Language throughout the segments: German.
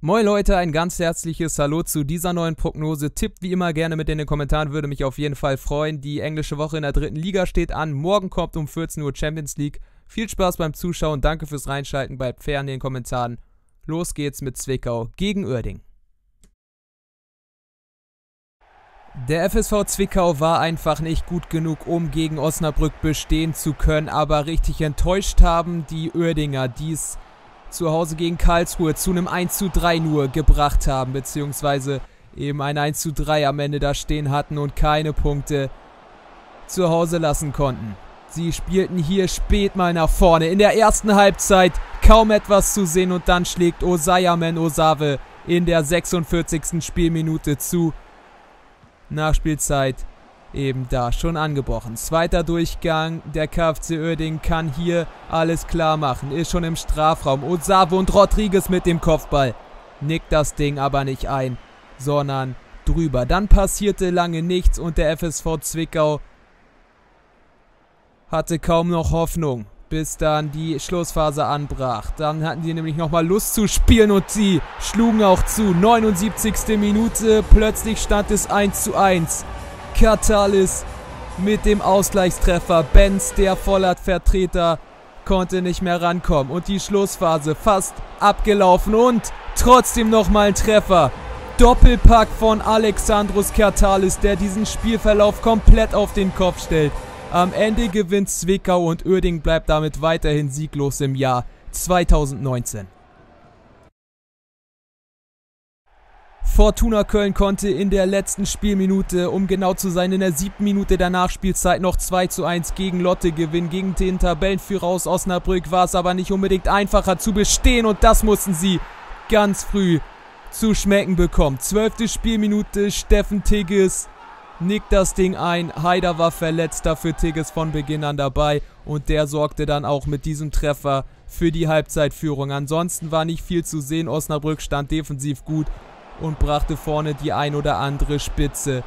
Moin Leute, ein ganz herzliches Hallo zu dieser neuen Prognose. Tippt wie immer gerne mit in den Kommentaren, würde mich auf jeden Fall freuen. Die englische Woche in der dritten Liga steht an. Morgen kommt um 14 Uhr Champions League. Viel Spaß beim Zuschauen, danke fürs Reinschalten, bleibt fair in den Kommentaren. Los geht's mit Zwickau gegen Uerding. Der FSV Zwickau war einfach nicht gut genug, um gegen Osnabrück bestehen zu können, aber richtig enttäuscht haben die Uerdinger, die es zu Hause gegen Karlsruhe zu einem 1 zu 3 nur gebracht haben, beziehungsweise eben ein 1 zu 3 am Ende da stehen hatten und keine Punkte zu Hause lassen konnten. Sie spielten hier spät mal nach vorne. In der ersten Halbzeit kaum etwas zu sehen und dann schlägt Osayamen Osave in der 46. Spielminute zu. Nachspielzeit eben da schon angebrochen. Zweiter Durchgang, der KfC Oerding kann hier alles klar machen, ist schon im Strafraum. Osave und Rodriguez mit dem Kopfball. Nickt das Ding aber nicht ein, sondern drüber. Dann passierte lange nichts und der FSV Zwickau hatte kaum noch Hoffnung, bis dann die Schlussphase anbrach. Dann hatten sie nämlich nochmal Lust zu spielen und sie schlugen auch zu. 79. Minute, plötzlich stand es 1 zu 1. Katalis mit dem Ausgleichstreffer. Benz, der Vollert-Vertreter, konnte nicht mehr rankommen. Und die Schlussphase fast abgelaufen und trotzdem nochmal ein Treffer. Doppelpack von Alexandros Kertalis, der diesen Spielverlauf komplett auf den Kopf stellt. Am Ende gewinnt Zwickau und Uerding bleibt damit weiterhin sieglos im Jahr 2019. Fortuna Köln konnte in der letzten Spielminute, um genau zu sein, in der siebten Minute der Nachspielzeit noch 2 zu 1 gegen Lotte gewinnen. Gegen den Tabellenführer aus Osnabrück war es aber nicht unbedingt einfacher zu bestehen und das mussten sie ganz früh zu schmecken bekommen. Zwölfte Spielminute, Steffen Tigges nickt das Ding ein. Haider war verletzt, dafür Tigges von Beginn an dabei und der sorgte dann auch mit diesem Treffer für die Halbzeitführung. Ansonsten war nicht viel zu sehen. Osnabrück stand defensiv gut und brachte vorne die ein oder andere Spitze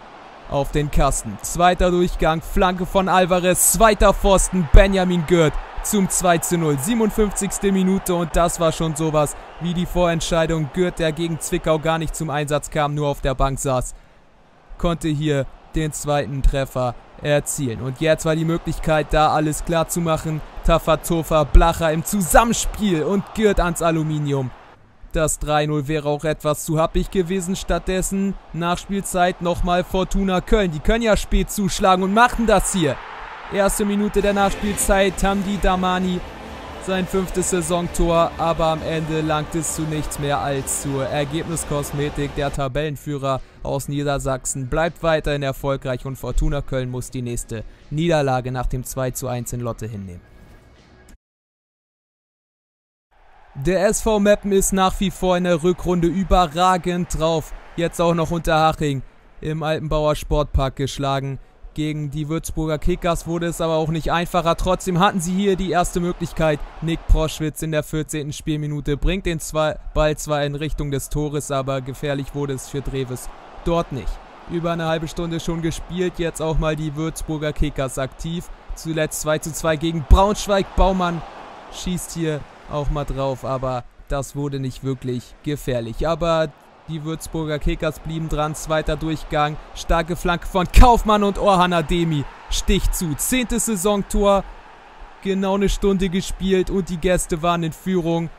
auf den Kasten. Zweiter Durchgang, Flanke von Alvarez, zweiter Pfosten, Benjamin Gürt zum 2 zu 0. 57. Minute und das war schon sowas wie die Vorentscheidung. Gürt, der gegen Zwickau gar nicht zum Einsatz kam, nur auf der Bank saß, konnte hier den zweiten Treffer erzielen. Und jetzt war die Möglichkeit da, alles klar zu machen. Tafatofa, Blacher im Zusammenspiel und Gürt ans Aluminium. Das 3-0 wäre auch etwas zu happig gewesen. Stattdessen Nachspielzeit nochmal Fortuna Köln. Die können ja spät zuschlagen und machen das hier. Erste Minute der Nachspielzeit. Tamdi Damani sein fünftes Saisontor, aber am Ende langt es zu nichts mehr als zur Ergebniskosmetik. Der Tabellenführer aus Niedersachsen bleibt weiterhin erfolgreich und Fortuna Köln muss die nächste Niederlage nach dem 2 zu 1 in Lotte hinnehmen. Der SV Meppen ist nach wie vor in der Rückrunde überragend drauf. Jetzt auch noch unter Haching im Altenbauer Sportpark geschlagen. Gegen die Würzburger Kickers wurde es aber auch nicht einfacher. Trotzdem hatten sie hier die erste Möglichkeit. Nick Proschwitz in der 14. Spielminute bringt den zwei Ball zwar in Richtung des Tores, aber gefährlich wurde es für Dreves dort nicht. Über eine halbe Stunde schon gespielt, jetzt auch mal die Würzburger Kickers aktiv. Zuletzt 2 zu 2 gegen Braunschweig. Baumann schießt hier auch mal drauf, aber das wurde nicht wirklich gefährlich. Aber die Würzburger Kickers blieben dran. Zweiter Durchgang. Starke Flanke von Kaufmann und Orhan Ademi. Stich zu. Zehntes Saisontor. Genau eine Stunde gespielt und die Gäste waren in Führung.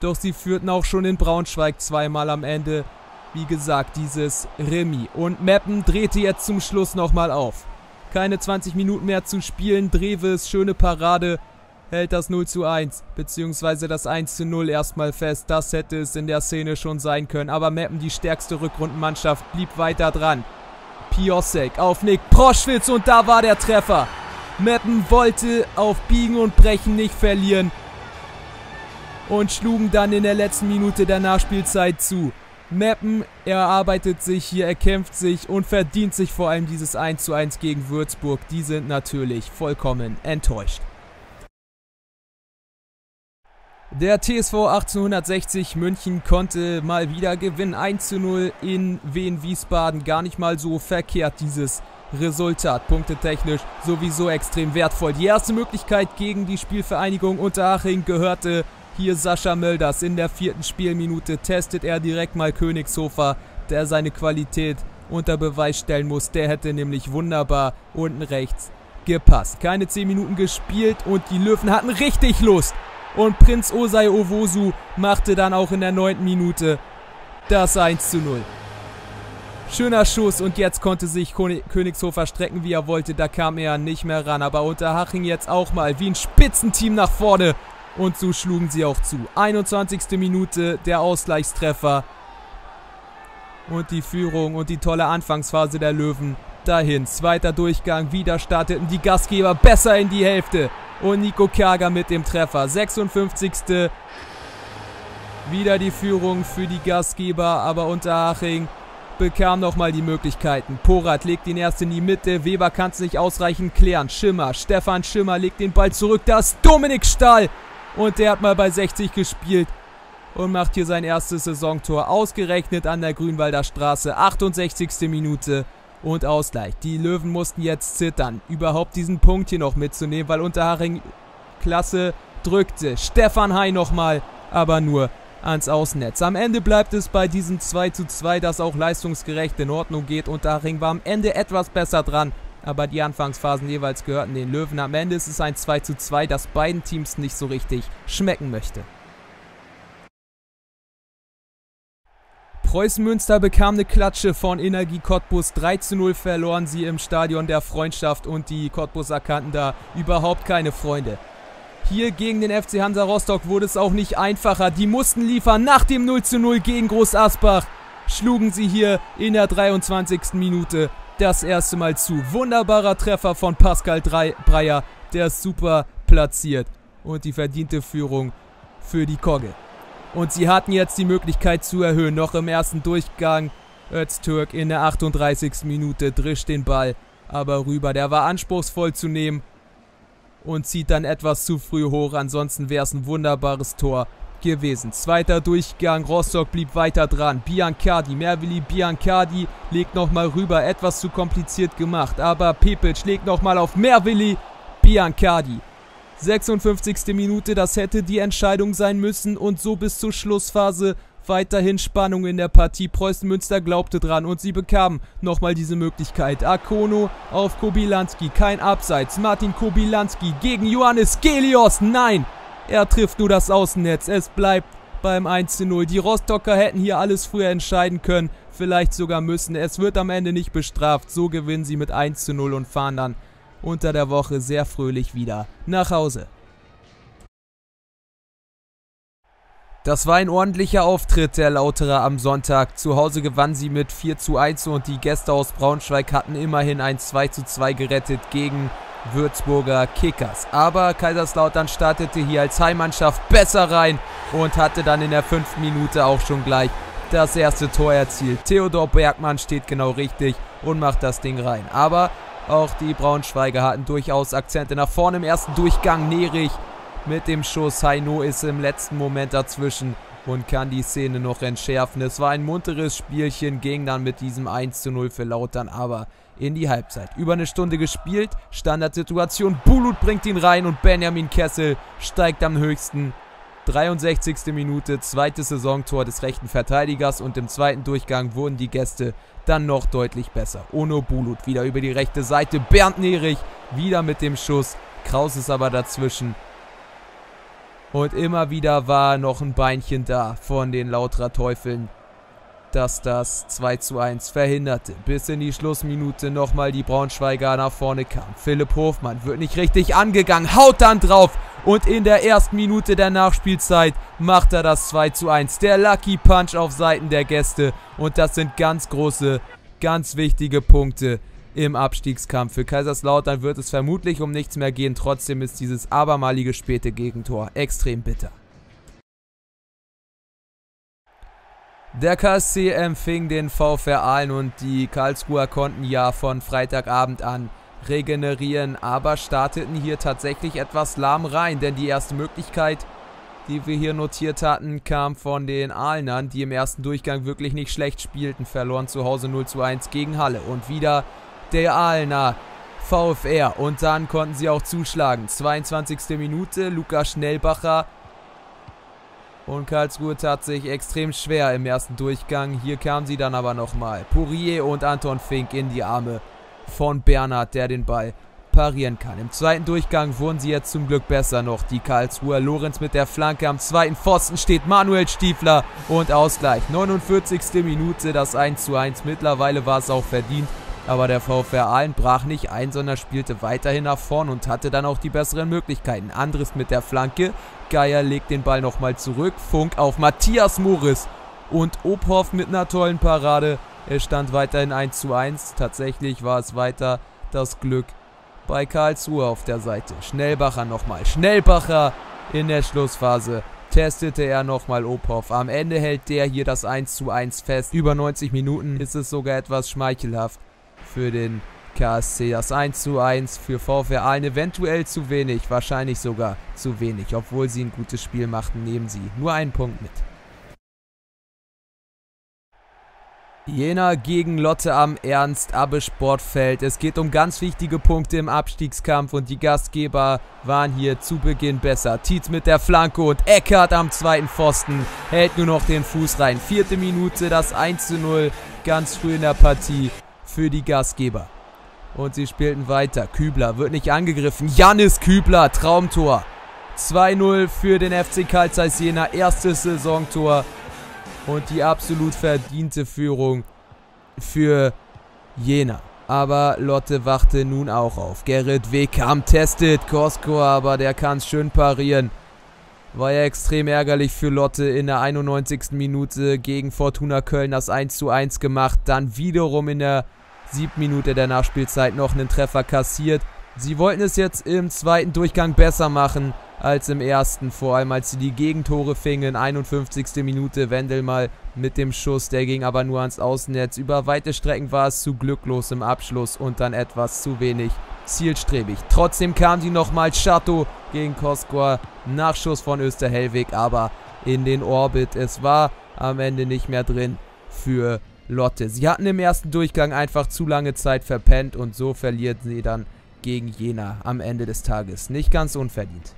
Doch sie führten auch schon in Braunschweig zweimal am Ende. Wie gesagt, dieses Remi. Und Meppen drehte jetzt zum Schluss nochmal auf. Keine 20 Minuten mehr zu spielen. Dreves, schöne Parade hält das 0 zu 1, beziehungsweise das 1 zu 0 erstmal fest. Das hätte es in der Szene schon sein können. Aber Meppen, die stärkste Rückrundenmannschaft, blieb weiter dran. Piosek auf Nick Proschwitz und da war der Treffer. Meppen wollte auf Biegen und Brechen nicht verlieren und schlugen dann in der letzten Minute der Nachspielzeit zu. Meppen erarbeitet sich hier, erkämpft sich und verdient sich vor allem dieses 1 zu 1 gegen Würzburg. Die sind natürlich vollkommen enttäuscht. Der TSV 1860 München konnte mal wieder gewinnen. 1 zu 0 in Wien Wiesbaden. Gar nicht mal so verkehrt dieses Resultat. Punktetechnisch sowieso extrem wertvoll. Die erste Möglichkeit gegen die Spielvereinigung Unterhaching gehörte Hier Sascha Mölders in der vierten Spielminute testet er direkt mal Königshofer, der seine Qualität unter Beweis stellen muss. Der hätte nämlich wunderbar unten rechts gepasst. Keine 10 Minuten gespielt und die Löwen hatten richtig Lust. Und Prinz Osei Owosu machte dann auch in der 9. Minute das 1 zu 0. Schöner Schuss und jetzt konnte sich Königshofer strecken, wie er wollte. Da kam er nicht mehr ran. Aber Unterhaching jetzt auch mal wie ein Spitzenteam nach vorne. Und so schlugen sie auch zu. 21. Minute, der Ausgleichstreffer. Und die Führung und die tolle Anfangsphase der Löwen dahin. Zweiter Durchgang, wieder starteten die Gastgeber besser in die Hälfte. Und Nico Kerger mit dem Treffer. 56. Wieder die Führung für die Gastgeber, aber Unterhaching bekam nochmal die Möglichkeiten. Porat legt ihn erst in die Mitte. Weber kann es nicht ausreichend klären. Schimmer, Stefan Schimmer legt den Ball zurück. Da ist Dominik Stahl. Und der hat mal bei 60 gespielt und macht hier sein erstes Saisontor. Ausgerechnet an der Grünwalder Straße. 68. Minute und Ausgleich. Die Löwen mussten jetzt zittern, überhaupt diesen Punkt hier noch mitzunehmen, weil Unterhaching klasse drückte. Stefan Hai nochmal, aber nur ans Außennetz. Am Ende bleibt es bei diesem 2 zu 2, das auch leistungsgerecht in Ordnung geht. Und Daring war am Ende etwas besser dran, aber die Anfangsphasen jeweils gehörten den Löwen. Am Ende ist es ein 2 zu 2, das beiden Teams nicht so richtig schmecken möchte. Preußen Münster bekam eine Klatsche von Energie Cottbus. 3 zu 0 verloren sie im Stadion der Freundschaft und die Cottbuser kannten da überhaupt keine Freunde. Hier gegen den FC Hansa Rostock wurde es auch nicht einfacher. Die mussten liefern. Nach dem 0 zu 0 gegen Groß Asbach schlugen sie hier in der 23. Minute das erste Mal zu. Wunderbarer Treffer von Pascal Breyer. Der super platziert. Und die verdiente Führung für die Kogge. Und sie hatten jetzt die Möglichkeit zu erhöhen. Noch im ersten Durchgang. Öztürk in der 38. Minute drischt den Ball aber rüber. Der war anspruchsvoll zu nehmen und zieht dann etwas zu früh hoch. Ansonsten wäre es ein wunderbares Tor gewesen. Zweiter Durchgang, Rostock blieb weiter dran. Biancardi, Mervili Biancardi legt nochmal rüber. Etwas zu kompliziert gemacht, aber Pepic legt nochmal auf Mervili Biancardi. 56. Minute, das hätte die Entscheidung sein müssen und so bis zur Schlussphase Weiterhin Spannung in der Partie. Preußen Münster glaubte dran und sie bekamen nochmal diese Möglichkeit. Akono auf Kobilanski. Kein Abseits. Martin Kobilanski gegen Johannes Gelios. Nein! Er trifft nur das Außennetz. Es bleibt beim 1-0. Die Rostocker hätten hier alles früher entscheiden können. Vielleicht sogar müssen. Es wird am Ende nicht bestraft. So gewinnen sie mit 1-0 und fahren dann unter der Woche sehr fröhlich wieder nach Hause. Das war ein ordentlicher Auftritt der Lauterer am Sonntag. Zu Hause gewann sie mit 4 zu 1 und die Gäste aus Braunschweig hatten immerhin ein 2 zu 2 gerettet gegen Würzburger Kickers. Aber Kaiserslautern startete hier als Heimmannschaft besser rein und hatte dann in der fünften Minute auch schon gleich das erste Tor erzielt. Theodor Bergmann steht genau richtig und macht das Ding rein. Aber auch die Braunschweiger hatten durchaus Akzente nach vorne im ersten Durchgang. Nerich mit dem Schuss. Haino ist im letzten Moment dazwischen und kann die Szene noch entschärfen. Es war ein munteres Spielchen, ging dann mit diesem 1 zu 0 für Lautern, aber in die Halbzeit. Über eine Stunde gespielt, Standardsituation, Bulut bringt ihn rein und Benjamin Kessel steigt am höchsten. 63. Minute, zweites Saisontor des rechten Verteidigers und im zweiten Durchgang wurden die Gäste dann noch deutlich besser. Ono Bulut wieder über die rechte Seite, Bernd Nerich wieder mit dem Schuss, Kraus ist aber dazwischen. Und immer wieder war noch ein Beinchen da von den Lauterer Teufeln, dass das 2 zu 1 verhinderte. Bis in die Schlussminute nochmal die Braunschweiger nach vorne kamen. Philipp Hofmann wird nicht richtig angegangen, haut dann drauf und in der ersten Minute der Nachspielzeit macht er das 2 zu 1. Der Lucky Punch auf Seiten der Gäste und das sind ganz große, ganz wichtige Punkte im Abstiegskampf. Für Kaiserslautern wird es vermutlich um nichts mehr gehen. Trotzdem ist dieses abermalige späte Gegentor extrem bitter. Der KSC empfing den VfR Aalen und die Karlsruher konnten ja von Freitagabend an regenerieren, aber starteten hier tatsächlich etwas lahm rein, denn die erste Möglichkeit, die wir hier notiert hatten, kam von den Aalenern, die im ersten Durchgang wirklich nicht schlecht spielten, verloren zu Hause 0 zu 1 gegen Halle und wieder der Aalener VfR. Und dann konnten sie auch zuschlagen. 22. Minute, Lukas Schnellbacher Und Karlsruhe tat sich extrem schwer im ersten Durchgang. Hier kamen sie dann aber nochmal. Pourier und Anton Fink in die Arme von Bernhard, der den Ball parieren kann. Im zweiten Durchgang wurden sie jetzt zum Glück besser noch. Die Karlsruher Lorenz mit der Flanke am zweiten Pfosten steht Manuel Stiefler und Ausgleich. 49. Minute das 1 zu 1. Mittlerweile war es auch verdient. Aber der VfR Aalen brach nicht ein, sondern spielte weiterhin nach vorn und hatte dann auch die besseren Möglichkeiten. Andres mit der Flanke. Geier legt den Ball nochmal zurück. Funk auf Matthias Morris. Und Obhoff mit einer tollen Parade. Es stand weiterhin 1 zu 1. Tatsächlich war es weiter das Glück bei Karlsruhe auf der Seite. Schnellbacher nochmal. Schnellbacher in der Schlussphase testete er nochmal Opov. Am Ende hält der hier das 1 zu 1 fest. Über 90 Minuten ist es sogar etwas schmeichelhaft für den KSC. Das 1 zu 1 für VfR Aalen eventuell zu wenig, wahrscheinlich sogar zu wenig. Obwohl sie ein gutes Spiel machten, nehmen sie nur einen Punkt mit. Jena gegen Lotte am Ernst-Abbe-Sportfeld. Es geht um ganz wichtige Punkte im Abstiegskampf und die Gastgeber waren hier zu Beginn besser. Tietz mit der Flanke und Eckert am zweiten Pfosten hält nur noch den Fuß rein. Vierte Minute, das 1 zu 0 ganz früh in der Partie für die Gastgeber. Und sie spielten weiter. Kübler wird nicht angegriffen. Janis Kübler, Traumtor. 2-0 für den FC Karl Zeiss Jena, erstes Saisontor und die absolut verdiente Führung für Jena. Aber Lotte wachte nun auch auf. Gerrit W. kam, testet Kosko, aber der kann es schön parieren. War ja extrem ärgerlich für Lotte in der 91. Minute gegen Fortuna Köln das 1 zu 1 gemacht. Dann wiederum in der 7. Minute der Nachspielzeit noch einen Treffer kassiert. Sie wollten es jetzt im zweiten Durchgang besser machen als im ersten, vor allem als sie die Gegentore fingen. 51. Minute Wendel mal mit dem Schuss, der ging aber nur ans Außennetz. Über weite Strecken war es zu glücklos im Abschluss und dann etwas zu wenig zielstrebig. Trotzdem kam die nochmal Chateau gegen Koskor. Nachschuss von Österhellwig, aber in den Orbit. Es war am Ende nicht mehr drin für Lotte. Sie hatten im ersten Durchgang einfach zu lange Zeit verpennt und so verlierten sie dann gegen Jena am Ende des Tages. Nicht ganz unverdient.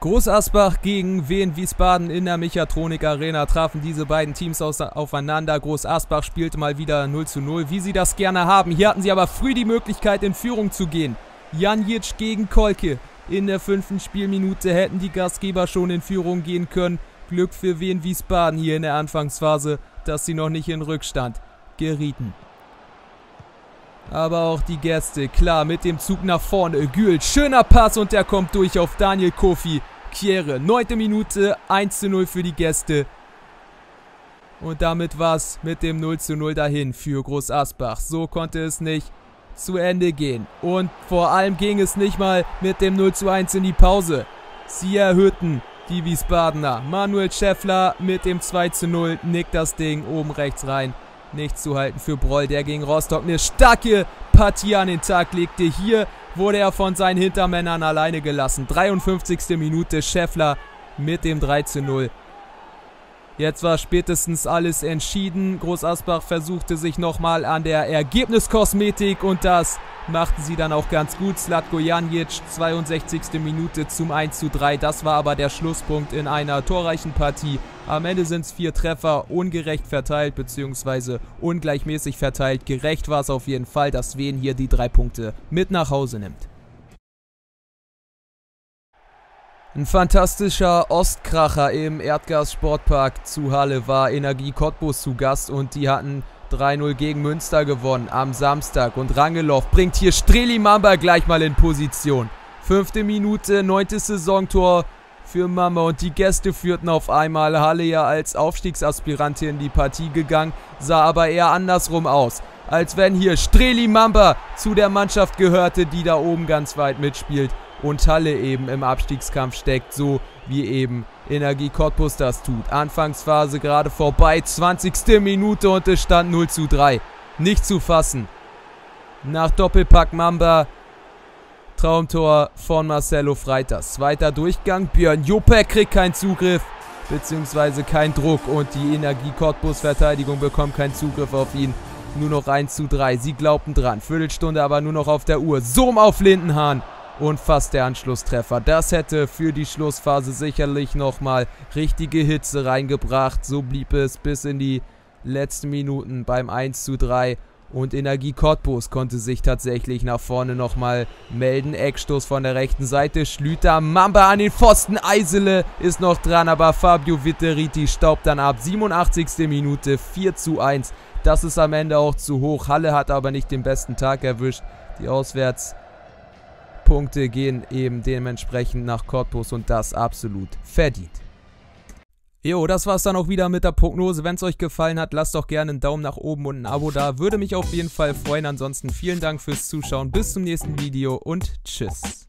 Groß Asbach gegen Wien Wiesbaden in der Mechatronik Arena trafen diese beiden Teams aufeinander. Groß Asbach spielte mal wieder 0 zu 0, wie sie das gerne haben. Hier hatten sie aber früh die Möglichkeit in Führung zu gehen. Jan Jitsch gegen Kolke. In der fünften Spielminute hätten die Gastgeber schon in Führung gehen können. Glück für Wien Wiesbaden hier in der Anfangsphase, dass sie noch nicht in Rückstand gerieten. Aber auch die Gäste, klar, mit dem Zug nach vorne. Gül, schöner Pass und der kommt durch auf Daniel Kofi. Kiere. Neunte Minute, 1 zu 0 für die Gäste. Und damit war es mit dem 0 zu 0 dahin für Groß Asbach. So konnte es nicht zu Ende gehen. Und vor allem ging es nicht mal mit dem 0 zu 1 in die Pause. Sie erhöhten die Wiesbadener. Manuel Schäffler mit dem 2 zu 0 nickt das Ding oben rechts rein. Nichts zu halten für Broll, der gegen Rostock eine starke Partie an den Tag legte. Hier wurde er von seinen Hintermännern alleine gelassen. 53. Minute Scheffler mit dem 3 zu 0. Jetzt war spätestens alles entschieden. Groß Asbach versuchte sich nochmal an der Ergebniskosmetik und das machten sie dann auch ganz gut. Slatko Janic, 62. Minute zum 1 zu 3. Das war aber der Schlusspunkt in einer torreichen Partie. Am Ende sind es vier Treffer, ungerecht verteilt bzw. ungleichmäßig verteilt. Gerecht war es auf jeden Fall, dass Wien hier die drei Punkte mit nach Hause nimmt. Ein fantastischer Ostkracher im Erdgas-Sportpark zu Halle war Energie Cottbus zu Gast und die hatten 3-0 gegen Münster gewonnen am Samstag. Und Rangelow bringt hier Streli Mamba gleich mal in Position. Fünfte Minute, neuntes Saisontor für Mamba und die Gäste führten auf einmal. Halle ja als Aufstiegsaspirantin in die Partie gegangen, sah aber eher andersrum aus. Als wenn hier Streli Mamba zu der Mannschaft gehörte, die da oben ganz weit mitspielt und Halle eben im Abstiegskampf steckt, so wie eben Energie Cottbus das tut. Anfangsphase gerade vorbei, 20. Minute und es stand 0 zu 3. Nicht zu fassen. Nach Doppelpack Mamba Traumtor von Marcelo Freitas. Zweiter Durchgang. Björn Juppek kriegt keinen Zugriff beziehungsweise keinen Druck und die Energie Cottbus Verteidigung bekommt keinen Zugriff auf ihn. Nur noch 1 zu 3. Sie glaubten dran. Viertelstunde aber nur noch auf der Uhr. Zoom auf Lindenhahn und fast der Anschlusstreffer. Das hätte für die Schlussphase sicherlich nochmal richtige Hitze reingebracht. So blieb es bis in die letzten Minuten beim 1 zu 3 und Energie Cottbus konnte sich tatsächlich nach vorne nochmal melden. Eckstoß von der rechten Seite. Schlüter, Mamba an den Pfosten. Eisele ist noch dran, aber Fabio Vitteriti staubt dann ab. 87. Minute 4 zu 1. Das ist am Ende auch zu hoch. Halle hat aber nicht den besten Tag erwischt. Die Auswärtspunkte gehen eben dementsprechend nach Cottbus und das absolut verdient. Jo, das war's dann auch wieder mit der Prognose. Wenn es euch gefallen hat, lasst doch gerne einen Daumen nach oben und ein Abo da. Würde mich auf jeden Fall freuen. Ansonsten vielen Dank fürs Zuschauen. Bis zum nächsten Video und tschüss.